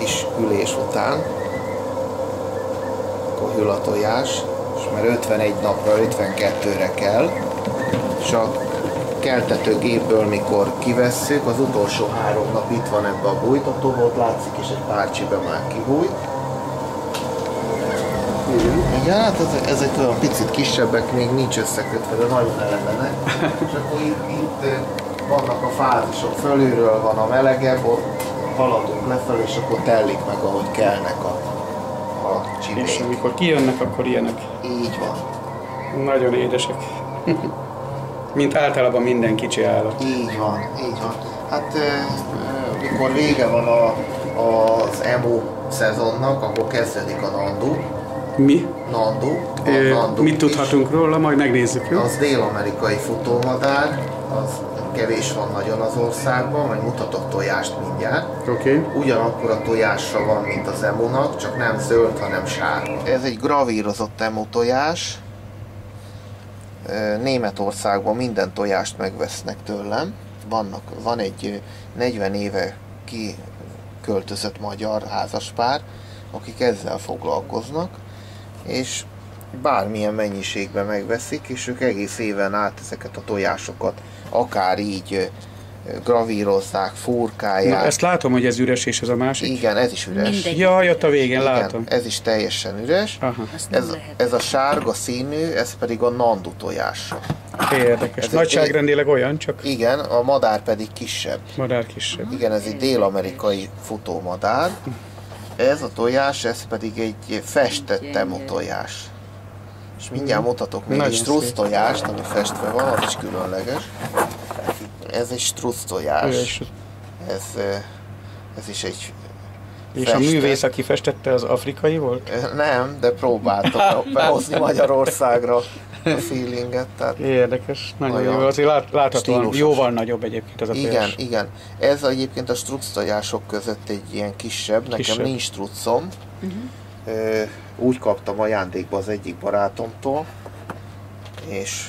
kis ülés után. Akkor hűl a tojás, és már 51 napra, 52-re kell, és a keltetőgépből, mikor kivesszük, az utolsó három nap itt van ebbe a bújtatóba, ott látszik is egy pár csibe már kibújt. Igen, hát ez, ezek olyan picit kisebbek, még nincs összekötve, de nagyon elevenek. És akkor itt, itt vannak a fázisok, fölülről van a melegebb, ott haladunk lefelé, és akkor tellik meg, ahogy kellnek a, a csibék. És amikor kijönnek, akkor ilyenek. Így van. Nagyon édesek. Mint általában minden kicsi állat. Így van, így van. Hát mikor vége van a, az emo szezonnak, akkor kezdődik a nandu. Mi? Nandu. A Ö, nandu mit is. tudhatunk róla, majd megnézzük, jó? Az dél-amerikai futómadár, az kevés van nagyon az országban, majd mutatok tojást mindjárt. Oké. Okay. Ugyanakkor a tojásra van, mint az emónak, csak nem zöld, hanem sárga. Ez egy gravírozott emó tojás. Németországban minden tojást megvesznek tőlem. Vannak, van egy ö, 40 éve kiköltözött magyar házaspár, akik ezzel foglalkoznak, és bármilyen mennyiségben megveszik, és ők egész éven át ezeket a tojásokat akár így gravírozzák, furkálják. Na, ezt látom, hogy ez üres, és ez a másik. Igen, ez is üres. Mindegy. Ja, jött a végén, Igen, látom. ez is teljesen üres. Aha, Ez, ez a sárga színű, ez pedig a nandu tojás. érdekes. Ez egy- Nagyságrendileg olyan, csak Igen, a madár pedig kisebb. madár kisebb. Igen, ez egy dél-amerikai futómadár. Ez a tojás, ez pedig egy festett temu tojás. És mindjárt mutatok még Nagyon egy strusz tojást, ami festve van, az is különleges. Ez egy strusz tojás. Ez, ez is egy és a művész, aki festette, az afrikai volt? Nem, de próbáltam behozni Magyarországra a feelinget. Tehát Érdekes, nagyon Nagyon jó. Azért lát, láthatóan stílusos. jóval nagyobb egyébként ez a igen, tojás. igen. Ez egyébként a struc tojások között egy ilyen kisebb. Nekem Kisebb. nincs strucom. Ö, Úgy kaptam ajándékba az egyik barátomtól, és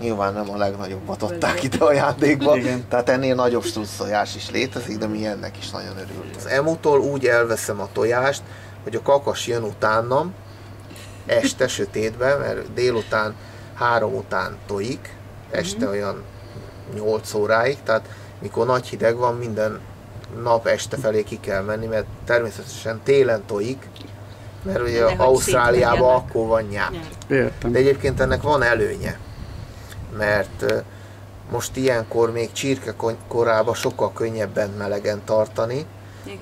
nyilván nem a legnagyobbat adták ide ajándékba, Igen. tehát ennél nagyobb struc tojás is létezik, de mi ennek is nagyon örülünk. Az emutól úgy elveszem a tojást, hogy a kakas jön utánam, este sötétben, mert délután három után tojik, este olyan 8 óráig, tehát mikor nagy hideg van, minden nap este felé ki kell menni, mert természetesen télen tojik, mert ugye De Ausztráliában akkor van nyár. Értem. De egyébként ennek van előnye, mert most ilyenkor még csirke korában sokkal könnyebb bent melegen tartani.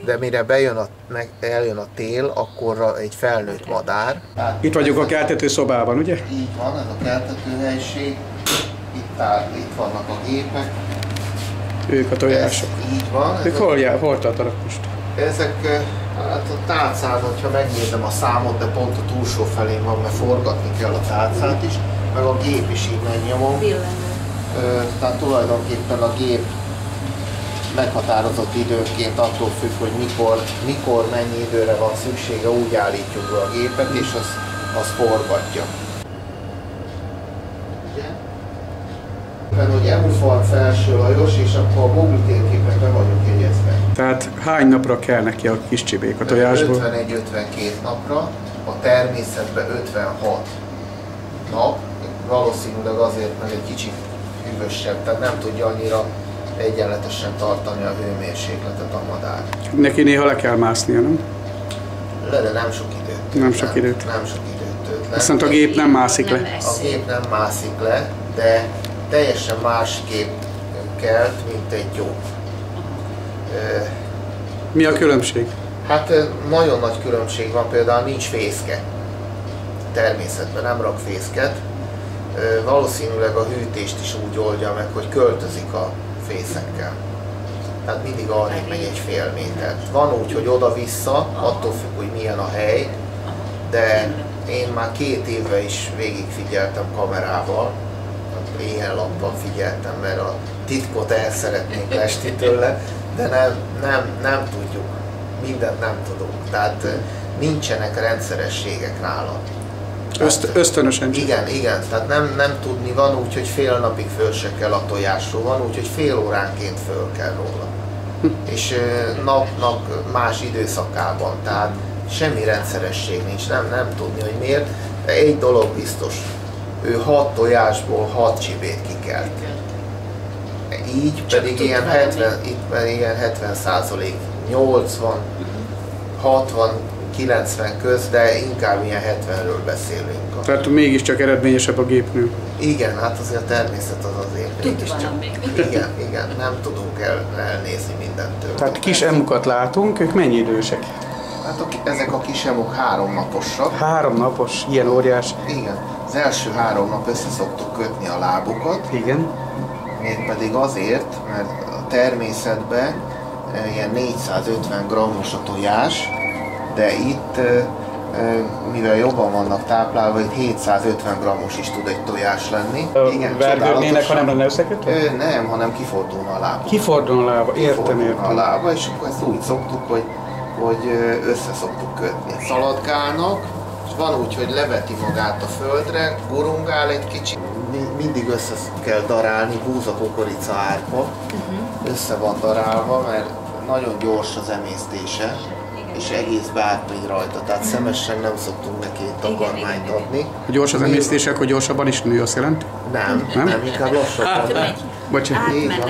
De mire bejön a, meg, eljön a tél, akkor egy felnőtt madár. Itt vagyok a keltető szobában, ugye? Így van, ez a keltetőhelység. Itt, áll, itt vannak a gépek. Ők a Ez tojások. így van. Ők Ez hol, jár, hol tartanak most? Ezek, hát a tálcán, hogyha megnézem a számot, de pont a túlsó felén van, mert forgatni kell a tálcát is, meg a gép is így megnyomom. Billenő. Ö, Tehát tulajdonképpen a gép meghatározott időnként attól függ, hogy mikor, mikor mennyi időre van szüksége, úgy állítjuk be a gépet, és az, az forgatja. Mert hogy EMUFAR felső Lajos, és akkor a mobil térképek be vagyok jegyezve. Tehát hány napra kell neki a kis csibék a tojásból? 51-52 napra, a természetben 56 nap, valószínűleg azért, mert egy kicsit hűvösebb, tehát nem tudja annyira egyenletesen tartani a hőmérsékletet a madár. Neki néha le kell másznia, nem? Le, de nem sok időt tölt Nem sok időt. Nem sok időt tölt le. Viszont a gép nem mászik le. Nem A gép nem mászik le, de teljesen más kép kelt, mint egy jó. Mi a különbség? Hát nagyon nagy különbség van, például nincs fészke. Természetben nem rak fészket. Valószínűleg a hűtést is úgy oldja meg, hogy költözik a fészekkel. Tehát mindig arrébb megy egy fél métert. Van úgy, hogy oda-vissza, attól függ, hogy milyen a hely, de én már két éve is végigfigyeltem kamerával, éjjel-nappal figyeltem, mert a titkot el szeretnénk lesni tőle, de nem, nem, nem tudjuk, mindent nem tudunk. Tehát eh, nincsenek rendszerességek nála. Öszt, ösztönösen csak. Igen, igen, tehát nem, nem tudni, van úgy, hogy fél napig föl se kell a tojásról, van úgy, hogy fél óránként föl kell róla. és ö, napnak más időszakában, tehát semmi rendszeresség nincs, nem, nem tudni, hogy miért. De egy dolog biztos, ő hat tojásból hat csibét kikelt. Így pedig ilyen tudványi. 70, itt pedig ilyen 70 százalék, 80, 60, 90 köz, de inkább ilyen 70-ről beszélünk. Tehát mégiscsak eredményesebb a gépnő. Igen, hát azért a természet az azért mégiscsak. Igen, igen, nem tudunk el, elnézni mindentől. Tehát kis emukat látunk, ők mennyi idősek? Hát a, ezek a kis emok három naposak. Három napos, ilyen óriás. Igen, az első három nap össze szoktuk kötni a lábukat, Igen. mégpedig azért, mert a természetben e, ilyen 450 grammos a tojás, de itt, mivel jobban vannak táplálva, itt 750 grammos is tud egy tojás lenni. Vergődnének, ha nem lenne összekötve? Ö, nem, hanem kifordulna a lábuk. Kifordul a lába, értem, Kifordulna a értem. lába, és akkor ezt úgy szoktuk, hogy, hogy ö, össze szoktuk kötni. Szaladgálnak, és van úgy, hogy leveti magát a földre, gurungál egy kicsit, Mi- mindig össze kell darálni, búza, kukorica, árpa, össze van darálva, mert nagyon gyors az emésztése, és egészbe átmegy rajta, tehát szemesen nem szoktunk neki egy takarmányt adni. Ha gyors az emésztése, akkor gyorsabban is nő, azt jelenti? Nem, Nem? nem, inkább lassabban. Átmegy. Bocsánat. Rajta.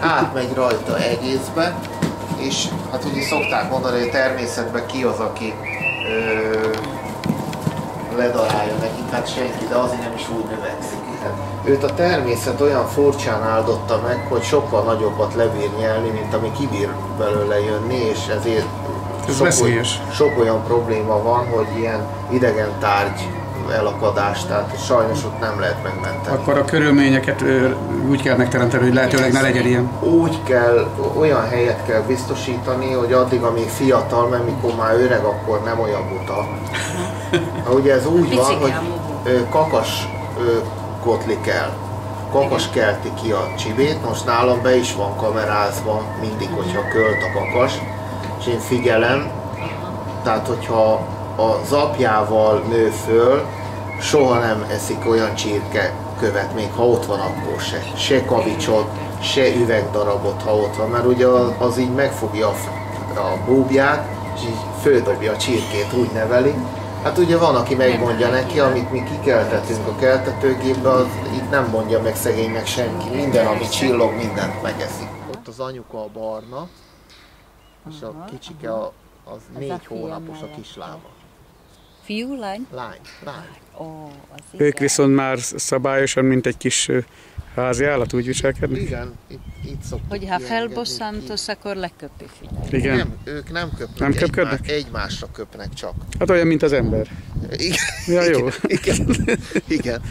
Átmegy rajta egészbe, és hát ugye szokták mondani, hogy a természetben ki az, aki ö, ledarálja nekik, hát senki, de azért nem is úgy növekszik. Tehát őt a természet olyan furcsán áldotta meg, hogy sokkal nagyobbat lebír nyelni, mint ami kibír belőle jönni, és ezért Ez sok, veszélyes. sok olyan probléma van, hogy ilyen idegen tárgy elakadás, tehát sajnos ott nem lehet megmenteni. Akkor a körülményeket úgy kell megteremteni, hogy lehetőleg ne legyen ilyen. úgy kell, olyan helyet kell biztosítani, hogy addig, amíg fiatal, mert mikor már öreg, akkor nem olyan buta. Ha ugye ez úgy van, hogy kakas ö, kotlik el. Kakas kelti ki a csibét, most nálam be is van kamerázva mindig, hogyha költ a kakas, és én figyelem, tehát hogyha az apjával nő föl, soha nem eszik olyan csirke követ, még ha ott van, akkor se. Se kavicsot, se üvegdarabot, ha ott van, mert ugye az, így megfogja a, a búbját, és így földobja a csirkét, úgy neveli. Hát ugye van, aki megmondja neki, amit mi kikeltetünk a keltetőgépbe, az itt nem mondja meg szegénynek senki. Minden, ami csillog, mindent megeszik. Ott az anyuka a barna, és a kicsike a, az négy hónapos a kisláma. Fiú, lány? Lány, lány. Ó, az Ők igen. viszont már szabályosan, mint egy kis házi állat úgy viselkednek? Igen, itt, itt szoktuk Hogy ha felbosszantasz, akkor leköpi figyelj. Igen. Nem, ők nem köpnek, Nem köpködnek? egymásra köpnek csak. Hát olyan, mint az ember. Igen, Ja, jó. igen, igen, igen.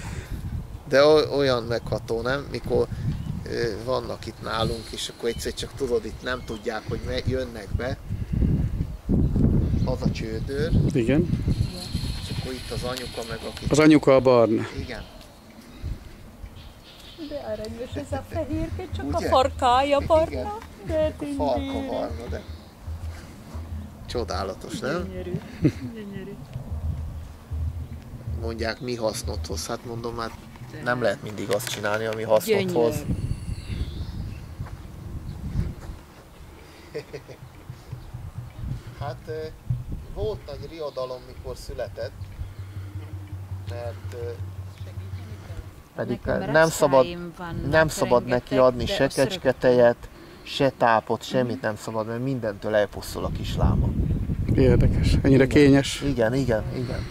De olyan megható, nem? Mikor vannak itt nálunk, és akkor egyszer csak tudod, itt nem tudják, hogy me- jönnek be, az a csődör, Igen. és akkor itt az anyuka meg aki... Az anyuka a barna. Igen. De aranyos ez a fehérke, csak Ugye? a farkája Igen. barna. De A falka barna, de csodálatos, nem? Gyönyörű. Gyönyörű. Mondják, mi hasznot hoz. Hát mondom, hát nem lehet mindig azt csinálni, ami hasznot Gyönyörű. hoz. Hát ö, volt nagy riadalom, mikor született, mert ö, pedig nem szabad, nem szabad neki adni se kecsketejet, se tápot, semmit nem szabad, mert mindentől elpusztul a kisláma. Érdekes. Ennyire kényes. Igen, igen, igen.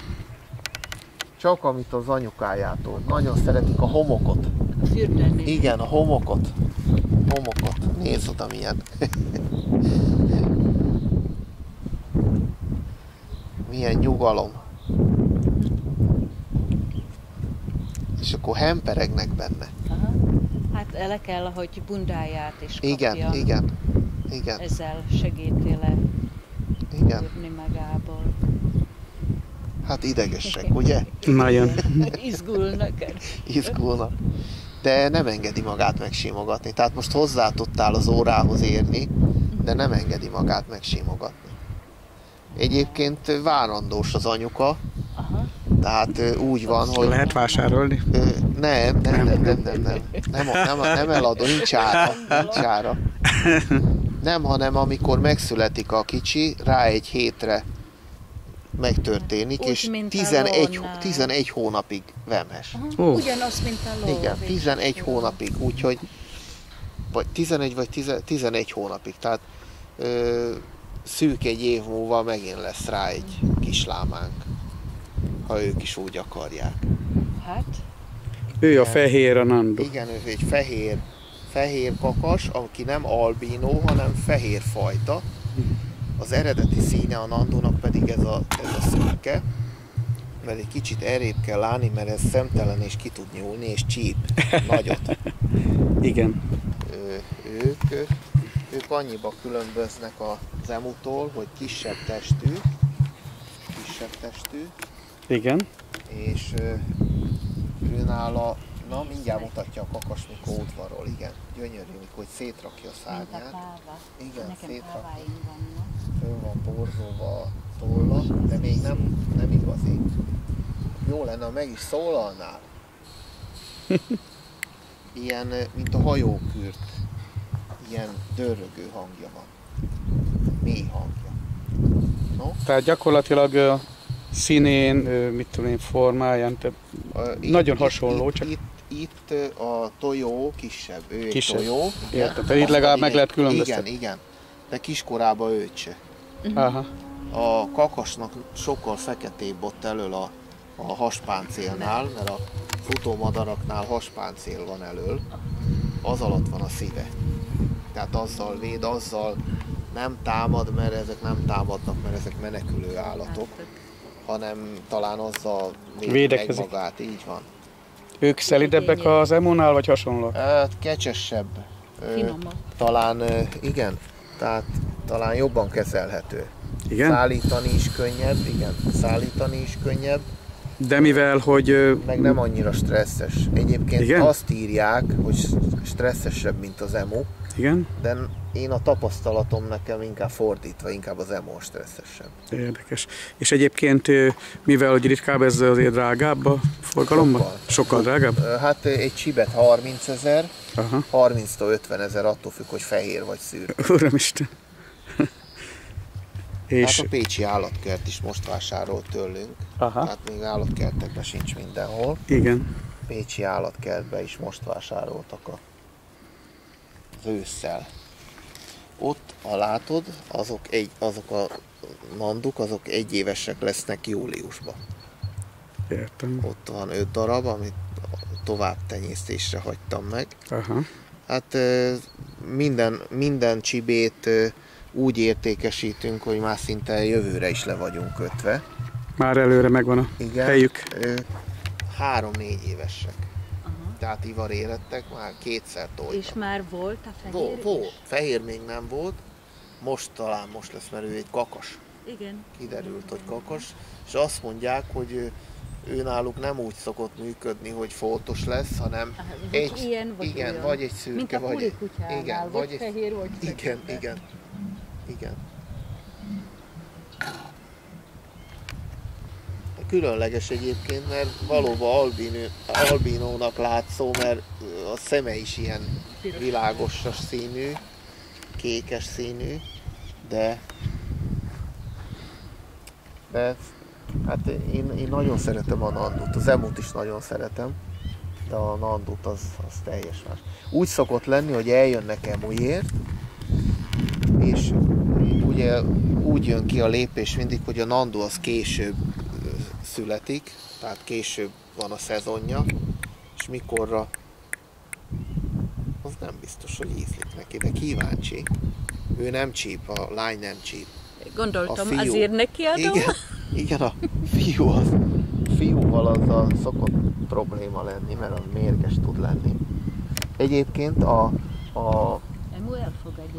Csak amit az anyukájától. Nagyon szeretik a homokot. A. Igen, a homokot. Homokot. Nézd oda milyen. milyen nyugalom. És akkor hemperegnek benne. Aha. Hát le kell, hogy bundáját is kapja. Igen, igen, igen, Ezzel segíti le igen. magából. Hát idegesek, ugye? Nagyon. Izgulnak. izgulnak. De nem engedi magát megsimogatni. Tehát most hozzá tudtál az órához érni, de nem engedi magát megsimogatni. Egyébként várandós az anyuka, Aha. tehát úgy van, hogy Lehet vásárolni. nem, nem, nem, nem, nem, nem, nem, nem, nem eladó, nincs ára, nincs ára. Nem, hanem amikor megszületik a kicsi, rá egy hétre megtörténik, Úgy, és mint a 11, lónál. 11 hónapig vemhes. Ó. Ugyanaz, mint a ló. Igen, végül 11 is. hónapig, úgyhogy vagy 11 vagy 10, 11 hónapig, tehát ö, szűk egy év múlva megint lesz rá egy kislámánk, ha ők is úgy akarják. Hát, Ő a fehér a Nandu. Igen, ő egy fehér, fehér kakas, aki nem albínó, hanem fehér fajta. Az eredeti színe a nandónak pedig ez a, ez a szürke, mert egy kicsit errébb kell állni, mert ez szemtelen és ki tud nyúlni, és csíp nagyot. Igen. Ők, ők annyiba különböznek az emutól, hogy kisebb testű, kisebb testű, Igen. és őnála, na mindjárt mutatja a kakas, mikor udvarol, igen, gyönyörű, mikor hogy szétrakja a szárnyát, igen, Nekem szétrakja, föl van borzolva a tolla, de még nem, nem igazi. Jó lenne, ha meg is szólalnál. Ilyen, mint a hajókürt, ilyen dörrögő hangja van, mély hangja. No? Tehát gyakorlatilag ö, színén, mit tudom én, formáján, te, Ö, Nagyon hasonló, itt, csak- Itt, itt a tojó kisebb, ő egy Kisebb. tojó. Érted, tehát itt legalább meg lehet Igen, különböztetni. igen. De kiskorában őt se. aha, A kakasnak sokkal feketébb ott elől a, a haspáncélnál, mert a futómadaraknál haspáncél van elől, az alatt van a szíve. Tehát azzal véd, azzal nem támad, mert ezek nem támadnak, mert ezek menekülő állatok, hanem talán azzal védi meg magát, így van. ők szelidebbek az emonál, vagy hasonlóak? Hát kecsesebb. Finomabb. Talán igen, tehát talán jobban kezelhető. Igen? Szállítani is könnyebb, igen, szállítani is könnyebb, De mivel, hogy meg nem annyira stresszes. Egyébként Igen? azt írják, hogy stresszesebb, mint az emu, igen, de én a tapasztalatom nekem inkább fordítva, inkább az emu a stresszesebb. érdekes. És egyébként, mivel hogy ritkább, ez azért drágább a forgalomban? Sokkal. Sokkal drágább? Hát egy csibet 30 ezer, Aha. 30-tól 50 ezer attól függ, hogy fehér vagy szürke. Uramisten. És, Hát a Pécsi állatkert is most vásárolt tőlünk, aha, hát még állatkertekben sincs mindenhol. igen. Pécsi állatkertbe is most vásároltak a, ősszel. Ott, ha látod, azok, egy, azok a nanduk, azok egyévesek lesznek júliusban. Értem. Ott van öt darab, amit tovább tenyésztésre hagytam meg. Aha. Hát minden, minden csibét úgy értékesítünk, hogy már szinte jövőre is le vagyunk kötve. Már előre megvan a Igen. helyük. Három-négy évesek. Tehát ivar érettek, már kétszer toltak. És már volt a fehér Volt, volt. Fehér még nem volt. Most talán most lesz, mert ő egy kakas. Igen. Kiderült, hogy kakas. És azt mondják, hogy ő, ő náluk nem úgy szokott működni, hogy foltos lesz, hanem Aha, egy, ilyen, vagy igen, olyan. vagy egy szürke, Mint a vagy egy, pulikutyánál, igen, vagy vagy fehér, vagy igen, fekete. igen, igen. Különleges egyébként, mert valóban albinő, albinónak látszó, mert a szeme is ilyen világos színű, kékes színű, de de hát én, én nagyon szeretem a Nandut, az Emut is nagyon szeretem, de a Nandut az, az teljes más. Úgy szokott lenni, hogy eljönnek Emujért, és ugye úgy jön ki a lépés mindig, hogy a Nandu az később születik, tehát később van a szezonja, és mikorra az nem biztos, hogy ízlik neki, de kíváncsi. Ő nem csíp, a lány nem csíp. Gondoltam, A fiú. azért neki adom. Igen, igen, a fiú az, a fiúval az a szokott probléma lenni, mert az mérges tud lenni. Egyébként a, a,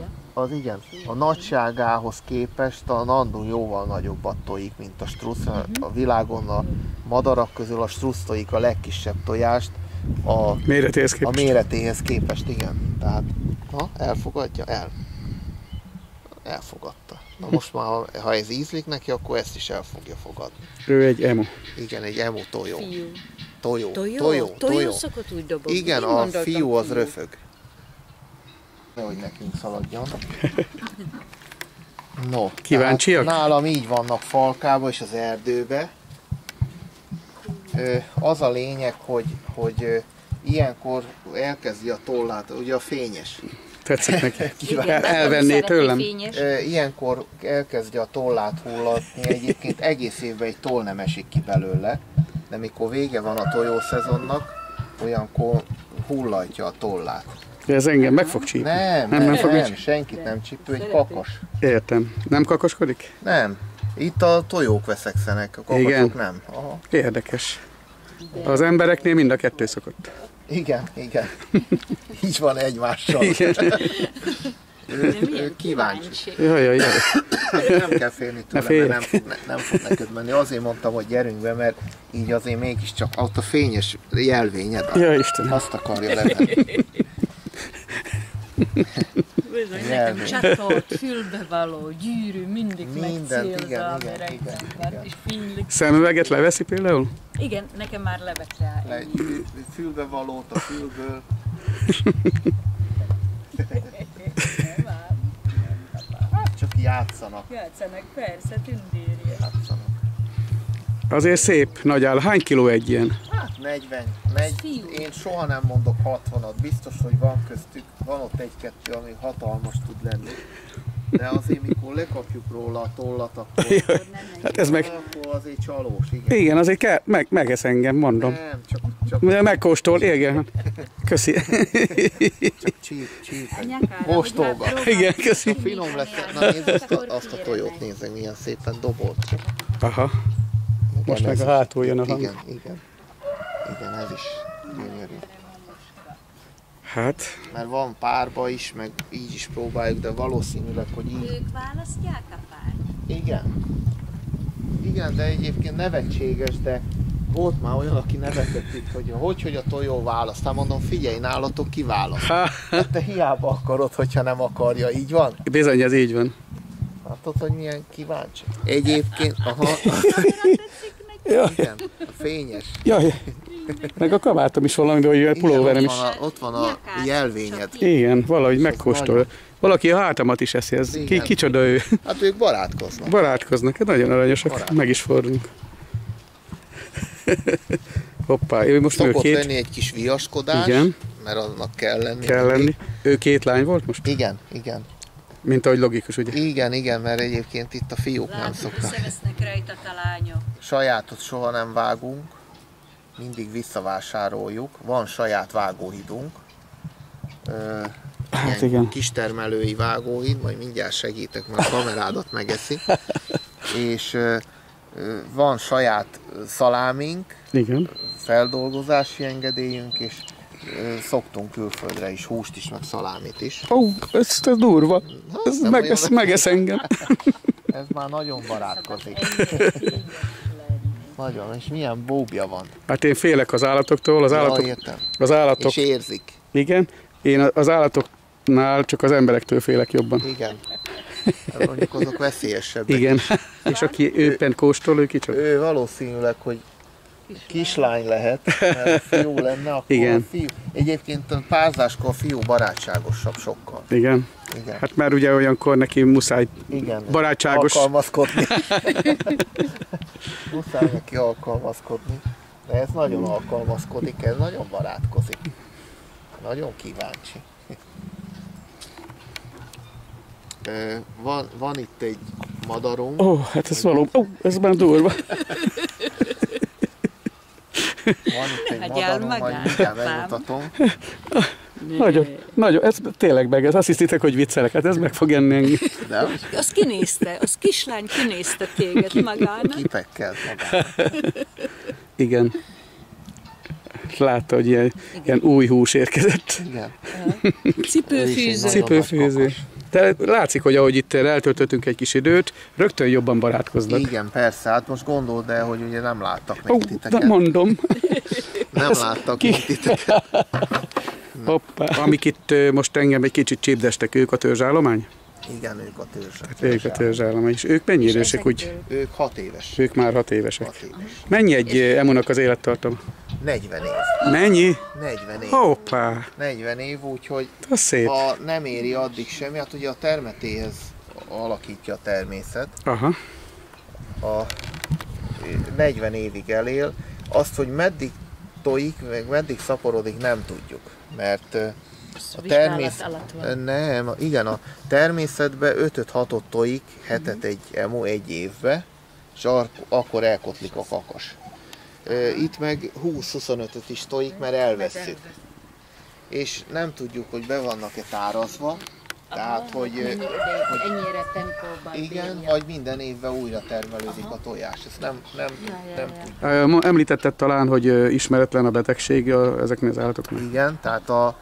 Elfogadja. az igen, a nagyságához képest a Nandu jóval nagyobbat tojik, mint a strusz. A, a világon a madarak közül a strusz tojik a legkisebb tojást, a, Méretéhez a képest. méretéhez képest, igen. Tehát, ha elfogadja, el. Elfogadta. Na most már, ha- ha ez ízlik neki, akkor ezt is el fogja fogadni. Ő egy emo. Igen, egy emu tojó. Fiú. Tojó, Tojó? tojó, Tojó tojó. szokott úgy dobogni. Igen, Én a fiú az röfög. Nehogy nekünk szaladjon. No, Kíváncsiak? nálam így vannak falkába és az erdőbe. Ö, Az a lényeg, hogy, hogy ö, ilyenkor elkezdi a tollát, ugye a fényes. Tetszik neki. Kíván- El- elvenné tőlem? Fényes. Ö, Ilyenkor elkezdi a tollát hullatni, egyébként egész évben egy toll nem esik ki belőle, de mikor vége van a tojószezonnak, olyankor hullatja a tollát. De ez engem meg fog csípni. Nem, nem, nem, nem fog nem, senkit nem csípő, egy kakas. Értem. Nem kakoskodik? Nem. Itt a tojók veszekszenek, a kakasok Igen. nem. Aha. Érdekes. Az embereknél mind a kettő szokott. Igen, igen. Így van egymással. Igen. Ő, ő kíváncsi. Jaj, jaj, jaj. Nem kell félni tőle, félj. mert nem fog, ne, nem fog neked menni. Azért mondtam, hogy gyerünk be, mert így azért mégiscsak ott a fényes jelvényed. Ja, Istenem. Azt akarja levenni. Bizony, nekem csatot, fülbevaló, gyűrű, mindig Mindent, megcélza igen, a igen, igen, és fénylik. Szemüveget leveszi például? Igen, nekem már levette. Le, fülbevalót a fülből. Hát csak játszanak. Játszanak, persze, tündérje. játszanak. Azért szép nagy áll. Hány kiló egy ilyen? Hát 40, 40 fiú. én soha nem mondok 60-at, biztos, hogy van köztük, van ott egy-kettő, ami hatalmas tud lenni. De azért, mikor lekapjuk róla a tollat, akkor, Hát ez meg... akkor azért csalós, igen. Igen, azért kell, meg, megesz engem, mondom. Nem, csak, csak, De Megkóstol, igen. Köszi. csak csíp, csíp. Kóstolga. Igen, köszi. Finom lesz. Na nézd azt a, azt a tojót, nézd, milyen szépen dobolt. Aha, most meg a hátul jön a hang. Igen, igen. Igen, ez is gyönyörű. Hát, Mert van párba is, meg így is próbáljuk, de valószínűleg, hogy így Ők választják a párt? Igen. Igen, de egyébként nevetséges, de volt már olyan, aki nevetett itt, hogy hogy, hogy a tojó választ. Hát mondom, figyelj, nálatok ki választ. ha, Hát te hiába akarod, hogyha nem akarja, így van? bizony ez így van. Látod, hogy milyen kíváncsi? Egyébként, aha, Jaj, igen, a fényes. jaj. Meg a kabátom is valami, hogy a pulóverem ott is. van a, ott van a jelvényed. Igen, valahogy megkóstol. Valaki a hátamat is eszi, ez ki, kicsoda ő. Hát ők barátkoznak. Barátkoznak, hát nagyon aranyosak, Barát. meg is fordulunk. Hoppá, ő most ő Szokott két lenni egy kis viaskodás, Igen. mert annak kell lenni. kell lenni. Ő két lány volt most? Igen, igen. Mint ahogy logikus, ugye? Igen, igen, mert egyébként itt a fiúk nem Látom, szoktak. összevesznek rajta a lányok. Sajátot soha nem vágunk, mindig visszavásároljuk. Van saját vágóhidunk. Ö, Hát igen. Kistermelői vágóhíd, majd mindjárt segítek, mert a kamerádat megeszi. És ö, van saját szalámink, Igen. feldolgozási engedélyünk, és szoktunk külföldre is húst is, meg szalámit is. Ó, ez, ez durva. Ez, olyan- ez megesz engem. Ez már nagyon barátkozik. Nagyon, és milyen bóbja van. Hát én félek az állatoktól, az Ja, állatok, értem. az állatok, És érzik. igen, én az állatoknál csak az emberektől félek jobban. Igen. Mondjuk azok veszélyesebbek. Igen, és aki őpen kóstol, ő kicsoda. Ő valószínűleg, hogy kislány lehet, mert fiú lenne, akkor Igen. a fiú. Egyébként a párzáskor a fiú barátságosabb sokkal. Igen, Igen. hát már ugye olyankor neki muszáj Igen. barátságos. Alkalmazkodni. Muszáj neki alkalmazkodni. De ez nagyon alkalmazkodik, ez nagyon barátkozik. Nagyon kíváncsi. Van, van itt egy madarunk. Ó, hát ez való, ó, ez már durva. Van itt egy majd mindjárt. Nagyon, nagyon, ez tényleg meg, ez azt hiszitek, hogy viccelek, hát ez meg fog enni engem. De Az kinézte, az kislány kinézte téged magának. kipekkel magának. Igen. Látta, hogy ilyen, ilyen új hús érkezett. Igen. Cipőfűző. Cipőfűző. De látszik, hogy ahogy itt eltöltöttünk egy kis időt, rögtön jobban barátkoznak. Igen, persze, hát most gondold el, hogy ugye nem láttak még de titeket. mondom, Nem láttak még titeket. hoppá. Amik itt most engem egy kicsit csípdestek ők a törzsállomány? Igen, ők a törzs. Ők a törzsállama is. Ők mennyi És idősek, úgy? Ők 6 éves. Ők már hat évesek. 6 éves. Mennyi egy eh, emunak az élettartama? 40 év. Mennyi? 40 év. Hoppá, 40 év, úgyhogy szép. ha nem éri addig semmi, hát ugye a termetéhez alakítja a természet. Aha, A 40 évig elél. Azt, hogy meddig tojik, meg meddig szaporodik, nem tudjuk. Mert a természet... alatt van. Nem, igen, a természetben 5-6-ot tojik, hetet egy emu egy évbe, és akkor elkotlik a kakas. Itt meg 20-25-öt is tojik, mert elveszük. És nem tudjuk, hogy be vannak-e tárazva, tehát, hogy, Mennyi ideig, ennyire tempóban igen, bírja. vagy minden évben újra termelődik a tojás. Ezt nem, nem, Ja, ja, nem ja. tudjuk. Említetted talán, hogy ismeretlen a betegség ezeknél az állatoknak. Igen, tehát a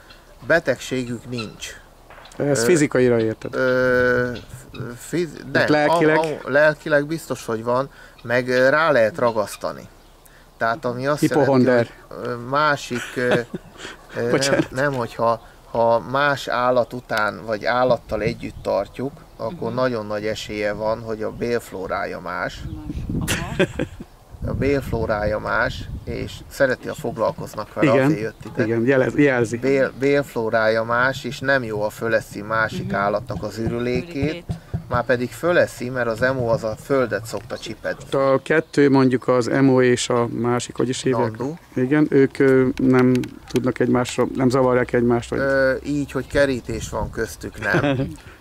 betegségük nincs. Ez fizikaira érted? Ö, fiz, Tehát lelkileg? A, a, lelkileg biztos, hogy van, meg rá lehet ragasztani. Tehát ami azt Hipohonder. jelenti, hogy másik, ö, ö, nem, nem, hogyha ha más állat után, vagy állattal együtt tartjuk, akkor Mhm. nagyon nagy esélye van, hogy a bélflórája más, Aha. A bélflórája más, és szereti, ha foglalkoznak vele, Igen, azért jött ide. Igen, jelez, jelzi. Bél, bélflórája más, és nem jó a föleszi másik állatnak az ürülékét, Ürülékét. Már pedig föleszi, mert az emo az a földet szokta csipedni. A kettő mondjuk az emo és a másik, hogy is hívják? Nandu. Igen, ők nem tudnak egymásra, nem zavarják egymást, vagy Ö, így, hogy kerítés van köztük, nem.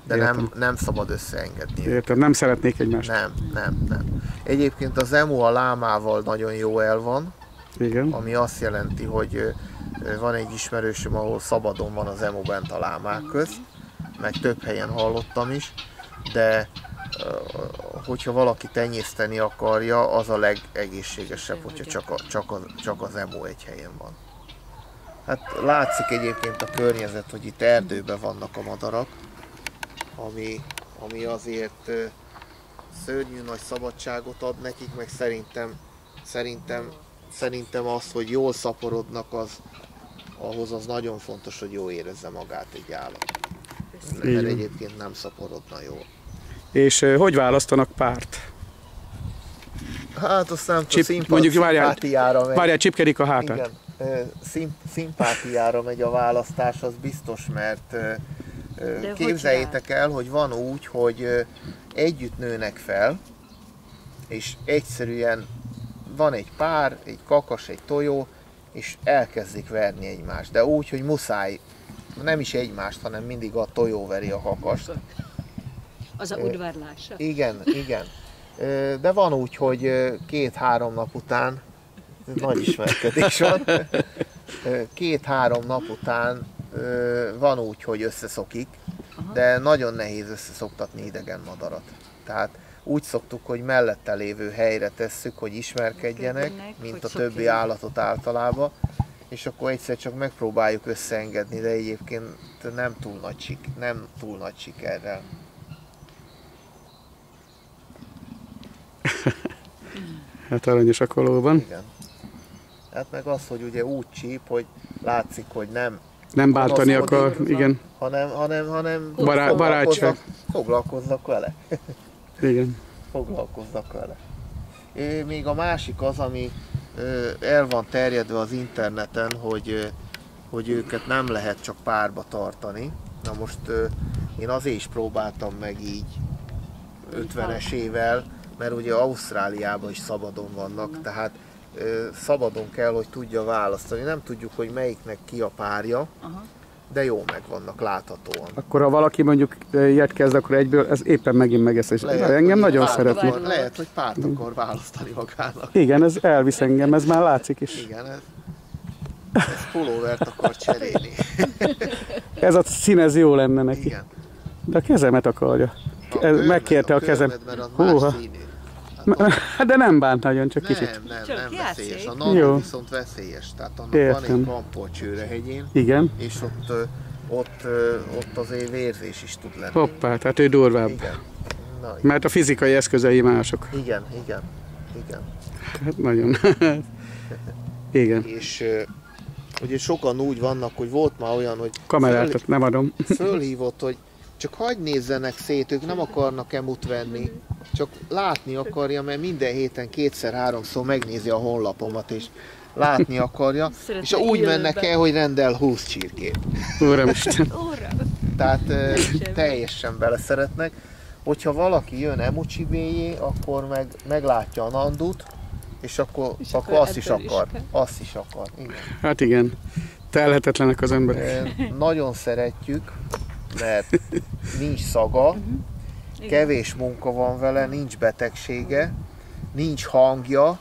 De nem, Értem. nem szabad összeengedni. érted, nem szeretnék egymást. Nem, nem, nem. Egyébként az emo a lámával nagyon jó el van, Igen. ami azt jelenti, hogy van egy ismerősöm, ahol szabadon van az emo bent a lámák közt, meg több helyen hallottam is, de hogyha valaki tenyészteni akarja, az a legegészségesebb, hogyha csak, a, csak, a, csak az emo egy helyen van. Hát látszik egyébként a környezet, hogy itt erdőben vannak a madarak, ami, ami azért szörnyű nagy szabadságot ad nekik, meg szerintem, szerintem, szerintem az, hogy jól szaporodnak, az, ahhoz az nagyon fontos, hogy jól érezze magát egy állat. Mert egyébként nem szaporodna jól. És hogy választanak párt? Hát azt nem Csip- szimpa- mondjuk várjál- szimpátiára megy. Várjál, csipkedik a hátát. Igen, ö, szim, szimpátiára megy a választás, az biztos, mert De hogy képzeljétek el, hogy van úgy, hogy együtt nőnek fel, és egyszerűen van egy pár, egy kakas, egy tojó, és elkezdik verni egymást. De úgy, hogy muszáj, nem is egymást, hanem mindig a tojó veri a kakast. Az a udvarlása. Igen, igen. De van úgy, hogy két-három nap után, nagy ismerkedés van, két-három nap után van úgy, hogy összeszokik, de nagyon nehéz összeszoktatni idegen madarat. Tehát úgy szoktuk, hogy mellette lévő helyre tesszük, hogy ismerkedjenek, mint a többi állatot általában, és akkor egyszer csak megpróbáljuk összeengedni, de egyébként nem túl nagy, sik, nem túl nagy sikerrel. Hát aranyosak valóban. Igen. Hát meg az, hogy ugye úgy csíp, hogy látszik, hogy nem, Nem bántani akar, igen, hanem, hanem, hanem Bará- barátság. Foglalkoznak vele. igen. Foglalkoznak vele. Még a másik az, ami el van terjedve az interneten, hogy, hogy őket nem lehet csak párba tartani. Na most én azért is próbáltam meg így 50-es évvel, mert ugye Ausztráliában is szabadon vannak, tehát szabadon kell, hogy tudja választani. Nem tudjuk, hogy melyiknek ki a párja, Aha. De jó meg vannak láthatóan. Akkor ha valaki mondjuk ö, ilyet kezd, akkor egyből ez éppen megint megesz, és Lehet, engem nagyon párt szeretni. akar- Lehet, hogy párt akar választani magának. Igen, ez elvisz engem, ez már látszik is. Igen, ez, ez pulóvert akar cserélni. Ez a szín, ez jó lenne neki. Igen. De a kezemet akarja. A Ez körmed- megkérte a kezem. mert az Húha. más. De nem bánt nagyon, csak kicsit. nem, nem, Csak nem veszélyes. A. Nandu viszont veszélyes. Tehát annak Értem. van egy kampol Csőrehegyén, Igen. és ott, ott, ott azért vérzés is tud lenni. Hoppá, tehát ő durvább. Igen. Na, Mert a fizikai eszközei mások. igen, igen, igen. Hát nagyon. Igen. És ugye sokan úgy vannak, hogy volt már olyan, hogy Kamerát nem adom. fölhívott, hogy Csak hagyd nézzenek szét, ők nem akarnak emut venni. Csak látni akarja, mert minden héten kétszer-háromszor megnézi a honlapomat, és látni akarja. Szeretne és úgy élőben. mennek el, hogy rendel 20 csirkét. Úristen. Óra. Tehát ö, teljesen beleszeretnek. Hogyha valaki jön emucsibéjé, akkor meg, meglátja a nandut, és akkor, És akkor, akkor azt is is akar. kell. Azt is akar. Igen. Hát igen. Telhetetlenek az emberek. Nagyon szeretjük, mert nincs szaga, Igen. kevés munka van vele, nincs betegsége, nincs hangja,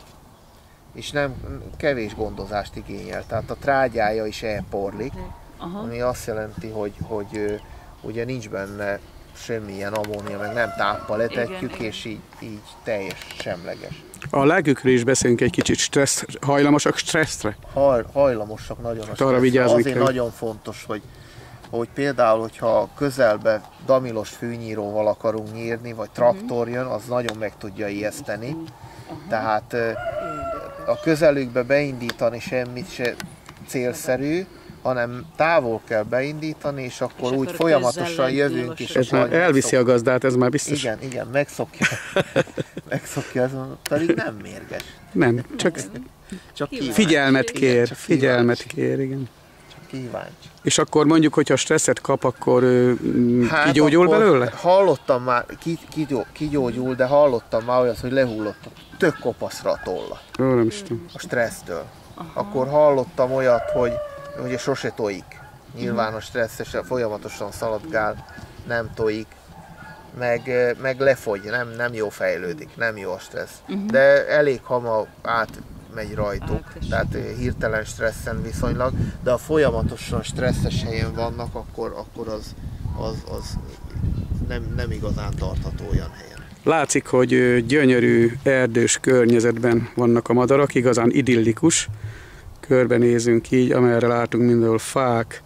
és nem kevés gondozást igényel. Tehát a trágyája is elporlik, Aha. ami azt jelenti, hogy, hogy ugye nincs benne semmilyen ammónia, meg nem táppal etetjük, Igen, és így, így teljes semleges. A legükről is beszélünk egy kicsit. Stressz, hajlamosak stresszre? Haj, hajlamosak nagyon a arra stresszre. vigyázni Azért kell. nagyon fontos, hogy hogy például, hogyha közelbe damilos fűnyíróval akarunk nyírni, vagy traktor jön, az nagyon meg tudja ijeszteni. Tehát a közelükbe beindítani semmit se célszerű, hanem távol kell beindítani, és akkor És úgy akkor folyamatosan közel jövünk, és Ez már elviszi a gazdát, ez már biztos. Igen, igen, megszokja. megszokja, ez pedig nem mérges. Nem, csak Csak figyelmet Igen, kér, csak figyelmet kér, igen. Kíváncsi. És akkor mondjuk, hogyha stresszet kap, akkor mm, kigyógyul Hát akkor belőle? Hallottam már, ki, kigyó, kigyógyul, de hallottam már olyat, hogy lehullott tök kopaszra a tolla Úristen. a stressztől. Akkor hallottam olyat, hogy ugye sose tojik. Nyilván a stresszesen folyamatosan szaladgál, nem tojik, meg, meg lefogy, nem, nem jó fejlődik, nem jó a stressz. De elég hamar átmegy rajtuk, tehát eh, hirtelen stresszen viszonylag, de ha folyamatosan stresszes helyen vannak, akkor, akkor az, az, az nem, nem igazán tartható olyan helyen. Látszik, hogy ö, gyönyörű erdős környezetben vannak a madarak, igazán idillikus. Körbenézünk így, amerre látunk mindenhol fák,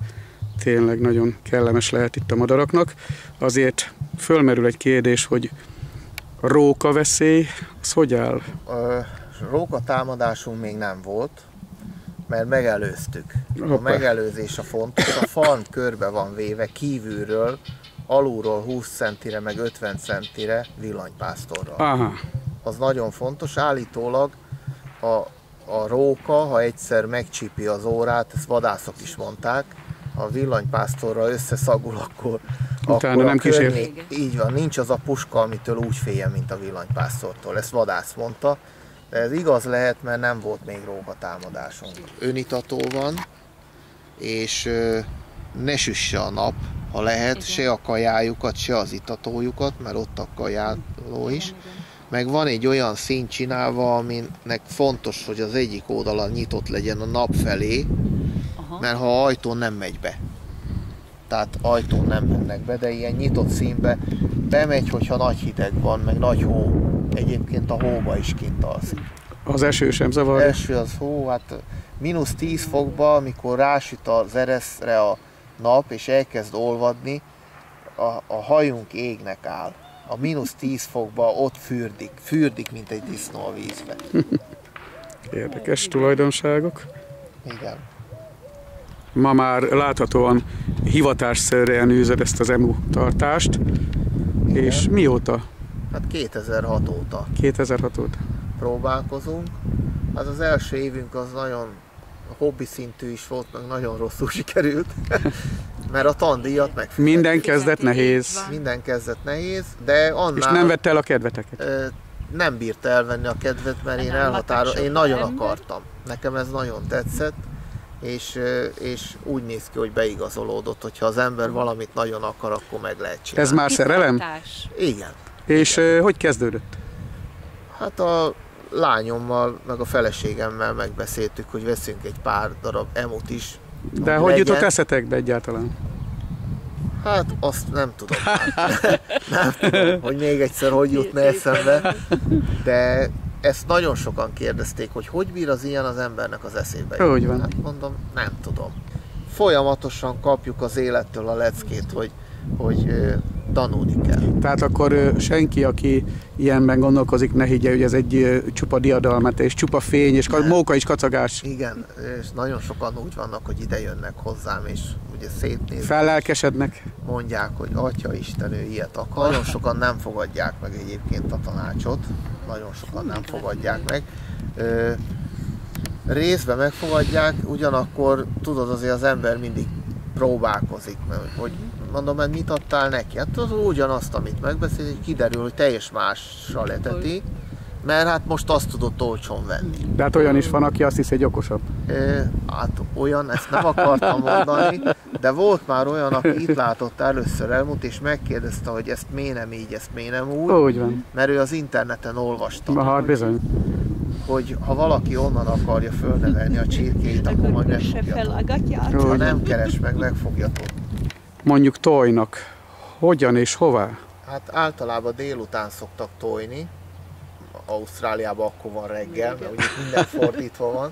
tényleg nagyon kellemes lehet itt a madaraknak. Azért fölmerül egy kérdés, hogy róka veszély, az hogy áll? Róka támadásunk még nem volt, mert megelőztük. A megelőzés a fontos. A farm körbe van véve kívülről, alulról 20 centire, meg 50 centire villanypásztorral. Aha, Az nagyon fontos. Állítólag a, a róka, ha egyszer megcsípi az órát, ezt vadászok is mondták, a villanypásztorral összeszagul, akkor, Utána akkor nem kísér. környék, így van, nincs az a puska, amitől úgy féljen, mint a villanypásztortól. Ezt vadász mondta. De ez igaz lehet, mert nem volt még róka támadásunk. Önitató van, és ne süsse a nap, ha lehet, Igen. se a kajájukat, se az itatójukat, mert ott a kajáló is. Meg van egy olyan szín csinálva, aminek fontos, hogy az egyik oldala nyitott legyen a nap felé, Aha. mert ha ajtón nem megy be. Tehát ajtón nem mennek be, de ilyen nyitott színbe bemegy, hogyha nagy hideg van, meg nagy hó. Egyébként a hóba is kint alszik. az eső sem zavarja. Első az hó, hát mínusz 10 fokba, amikor rásüt az ereszre a nap, és elkezd olvadni, a, a hajunk égnek áll. A mínusz 10 fokba ott fürdik, fürdik, mint egy disznó a vízbe. Érdekes tulajdonságok. Igen. Ma már láthatóan hivatásszerűen űzöd ezt az emu tartást. És mióta? Hát 2006 óta 2006 óta. próbálkozunk. Hát az első évünk az nagyon hobbi szintű is volt, meg nagyon rosszul sikerült, mert a tandíjat meg Minden kezdet nehéz. minden kezdett nehéz, de annál És nem vette el a kedveteket. nem bírt elvenni a kedvet, mert én Nem elhatáro, lakások én nagyon akartam. Nekem ez nagyon tetszett, és, és úgy néz ki, hogy beigazolódott, hogyha az ember valamit nagyon akar, akkor meg lehet csinálni. Ez már szerelem? Igen. És hogy kezdődött? Hát a lányommal, meg a feleségemmel megbeszéltük, hogy veszünk egy pár darab emut is. De Hogy hogy jutott eszetekbe egyáltalán? Hát azt nem tudom nem tudom, hogy még egyszer hogy jutna eszembe. De ezt nagyon sokan kérdezték, hogy hogy bír az ilyen az embernek az eszébe. Úgy van. Hát mondom, nem tudom. Folyamatosan kapjuk az élettől a leckét, hogy hogy tanulni kell. Tehát akkor senki, aki ilyenben gondolkozik, ne higgye, hogy ez egy csupa diadalmat és csupa fény és Nem. móka és kacagás. Igen, és nagyon sokan úgy vannak, hogy ide jönnek hozzám, és ugye szétnéznek, Fellelkesednek. mondják, hogy Atya Isten, ő ilyet akar. Nagyon sokan nem fogadják meg egyébként a tanácsot, nagyon sokan nem fogadják meg. Ö, részben megfogadják, ugyanakkor tudod, azért az ember mindig próbálkozik, mert hogy mondom, mert mit adtál neki? Hát az ugyanazt, amit megbeszél, hogy kiderül, hogy teljes mással eteti, mert hát most azt tudott olcsón venni. De hát olyan is van, aki azt hiszi, hogy okosabb. Ö, Hát olyan, ezt nem akartam mondani, de volt már olyan, aki itt látott először elmúlt, és megkérdezte, hogy ezt miért nem így, ezt miért nem úgy, Úgy van. mert ő az interneten olvasta, Hát bizony. hogy ha valaki onnan akarja fölnevelni a csirkéit, akkor majd meg se fogja fel tudni. a gatyát. Ha nem keres meg, meg fogja tudni. Mondjuk tojnak. Hogyan és hová? Hát általában délután szoktak tojni, Ausztráliában akkor van reggel, mert ugye minden fordítva van.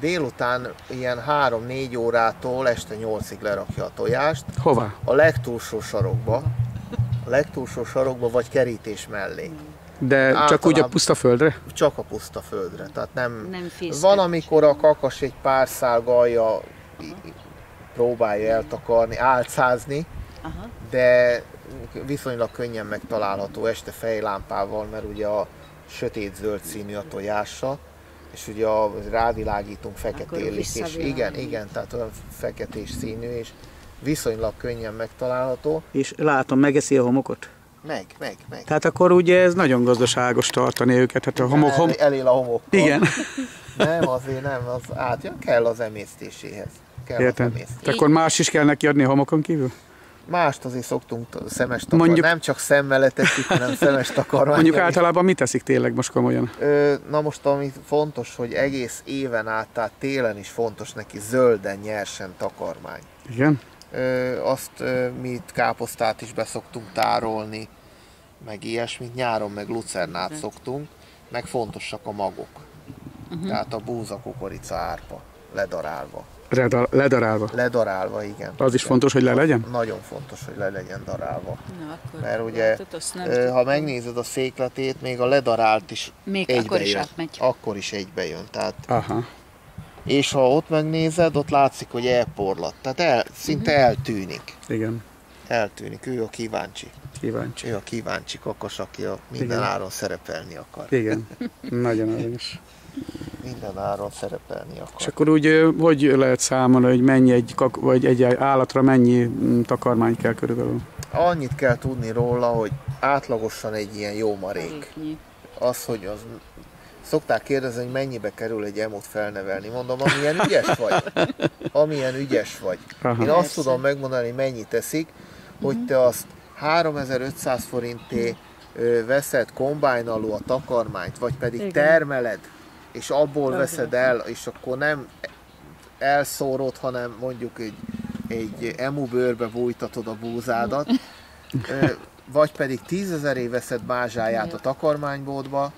Délután ilyen 3-4 órától este 8-ig lerakja a tojást, Hová? a legtúlsó sarokba, a legtúlsó sarokba vagy kerítés mellé. De csak Általában- úgy a puszta földre? Csak a puszta földre. Tehát nem, Nem van, amikor a kakas egy pár szál galja próbálja eltakarni, álcázni, Aha. de viszonylag könnyen megtalálható este fejlámpával, mert ugye a sötét zöld színű a tojása, és ugye a rávilágítunk feketélik, és igen, igen, tehát olyan feketés színű, és viszonylag könnyen megtalálható. És látom, megeszi a homokot? Meg, meg, meg. Tehát akkor ugye ez nagyon gazdaságos tartani őket. Hát a homok, hom... El, elél a homokkal. Igen, Nem, azért nem, az átjön, kell az emésztéséhez. Kell értem. akkor más is kell neki adni a homokon kívül? Mást azért szoktunk szemes takar, Mondjuk- nem csak szemmel etetjük, hanem szemes takarmány. Mondjuk általában mit teszik tényleg most komolyan? Ö, na most ami fontos, hogy egész éven át, tehát télen is fontos neki zölden, nyersen takarmány. Igen? Ö, azt ö, mi itt káposztát is beszoktunk tárolni, meg ilyesmit, nyáron meg lucernát szoktunk, meg fontosak a magok. Tehát a búza, kukorica, árpa, ledarálva. Reda- ledarálva. Ledarálva, igen. Az is Igen. fontos, hogy le legyen? Nagyon fontos, hogy le legyen darálva. Na, akkor Mert ugye, látod, azt nem ha megnézed a székletét, még a ledarált is Még egybe akkor is jön. átmegy. Akkor is egybe jön. Tehát, Aha. és ha ott megnézed, ott látszik, hogy elporlat. Tehát el, szinte eltűnik. Igen. Eltűnik. Ő a kíváncsi. Kíváncsi. Ő a kíváncsi kakas, aki a minden Igen. áron szerepelni akar. Igen. Nagyon aranyos. Minden áron szerepelni akar. És akkor úgy, hogy lehet számolni, hogy mennyi egy, kak- vagy egy állatra mennyi mm, takarmány kell körülbelül? Annyit kell tudni róla, hogy átlagosan egy ilyen jó marék. Az, hogy az szokták kérdezni, hogy mennyibe kerül egy emót felnevelni. Mondom, amilyen ügyes vagy. Amilyen ügyes vagy. Aha. Én azt Persze. tudom megmondani, hogy mennyit teszik, hogy te azt 3500 forinté veszed kombájnaló a takarmányt, vagy pedig Igen. termeled, és abból Igen. veszed el, és akkor nem elszórod, hanem mondjuk egy, egy emu bőrbe bújtatod a búzádat, vagy pedig tízezeré veszed bázsáját a takarmányboltba,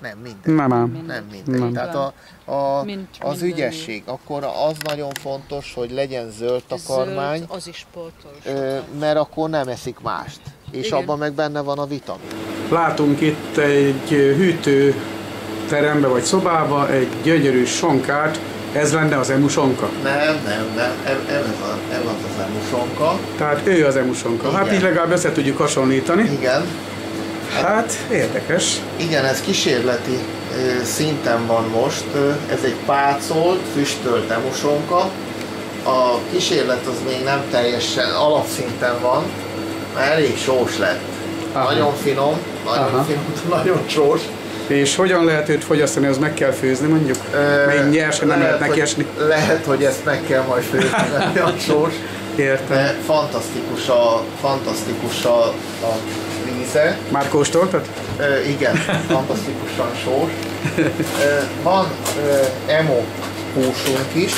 nem mindegy. Nem ám. Nem mindegy. Nem. Tehát a, a, Mint az minden ügyesség, akkor az nagyon fontos, hogy legyen zöld takarmány, Zöld, az is sportos. mert akkor nem eszik mást. És Igen. abban meg benne van a vitamin. Látunk itt egy hűtő terembe vagy szobába egy gyönyörű sonkát, ez lenne az emu sonka. Nem, nem, nem, ez, ez, a, ez az az emusonka. Tehát ő az emu sonka. Hát így legalább össze tudjuk hasonlítani. Igen, Hát érdekes. igen, ez kísérleti szinten van most. Ez egy pácolt, füstölt emusonka. A kísérlet az még nem teljesen alapszinten van, mert elég sós lett. Aha. Nagyon finom, nagyon Aha. finom, nagyon sós. És hogyan lehet őt fogyasztani, az meg kell főzni mondjuk? Még nyersen nem lehet neki esni. Lehet, hogy ezt meg kell majd főzni, olyan sós. Értem. De fantasztikus a, fantasztikus a, a víze. Már kóstoltad? Ö, igen, fantasztikusan sós. Ö, van ö, emo húsunk is.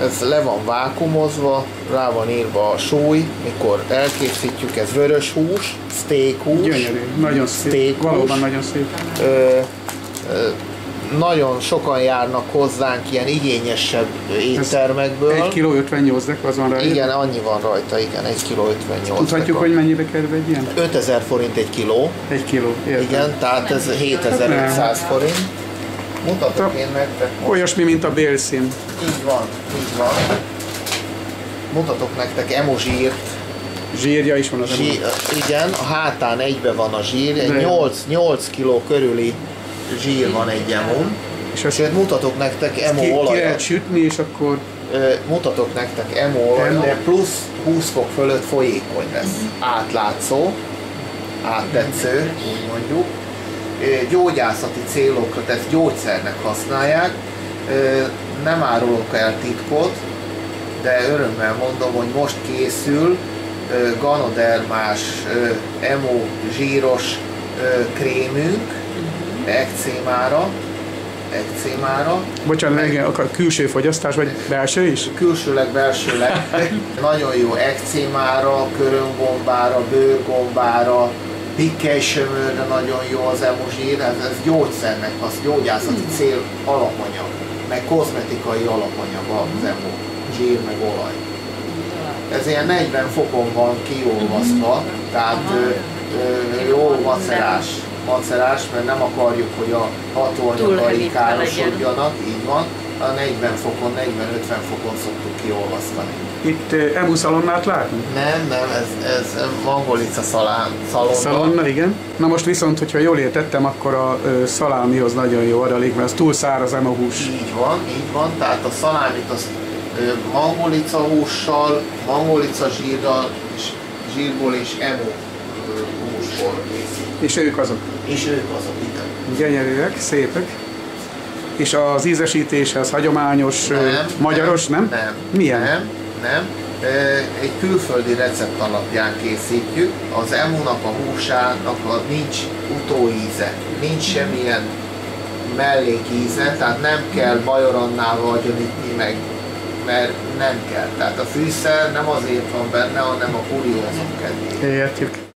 Ez le van vákumozva, rá van írva a súly, mikor elkészítjük, ez vörös hús, steak hús. Gyönyörű, nagyon szép. Steak hús. Valóban nagyon szép. Ö, ö, nagyon sokan járnak hozzánk ilyen igényesebb éttermekből. 1 kg 58 dek az van rajta. Igen, annyi van rajta, igen, 1 kg 58 Tudhatjuk, hogy mennyibe kerül egy ilyen? 5000 forint egy kiló, 1 kiló, értem. igen, tehát ez 7500 forint. Mutatok én nektek. Olyasmi, mint a bélszín. Így van, így van. Mutatok nektek emozsírt. Zsírja is van az Zsír, igen, a hátán egybe van a zsír, egy De jó. 8, 8 kg körüli zsír van egy emon. És ezt Sőt, mutatok nektek emo ki, ki olajat. lehet sütni, és akkor mutatok nektek emo olajat, de plusz 20 fok fölött folyékony lesz. Átlátszó, áttetsző, úgy mondjuk. Gyógyászati célokra, tehát gyógyszernek használják. Nem árulok el titkot, de örömmel mondom, hogy most készül ganodermás, emo zsíros krémünk ekcémára, ekcémára. bocsánat, igen, akar külső fogyasztás, vagy belső is? külsőleg, belsőleg nagyon jó ekcémára, körömgombára, bőrgombára, pikkely sömörre nagyon jó az emozsír, ez, ez gyógyszernek, az gyógyászati cél alapanyag, meg kozmetikai alapanyag az emo, zsír meg olaj. Ez ilyen 40 fokon van kiolvasztva, tehát ö, jó macerás, macerás, mert nem akarjuk, hogy a hatóanyagai károsodjanak, így van, a 40 fokon, 40-50 fokon szoktuk kiolvasztani. Itt eh, EMU szalonnát látni? Nem, nem, ez, ez mangolica szalán, szalonna. Szalonna, igen. Na most viszont, hogyha jól értettem, akkor a ö, szalámihoz nagyon jó adalék, mert az túl száraz ema hús. Így van, így van, tehát a szalámit az mangolica hússal, mangolica zsírral, és zsírból és emo ö, húsból készít. És ők azok És ők azok, igen. gyönyörűek, szépek. És az ízesítése az hagyományos, Nem, magyaros, nem? Nem. Milyen? Nem, nem. Egy külföldi recept alapján készítjük. Az emunak, a húsának a nincs utóíze, nincs semmilyen mellékíze, tehát nem kell bajorannával vagyonítni meg, mert nem kell. Tehát a fűszer nem azért van benne, hanem a kuriózum kedvéért. Értjük.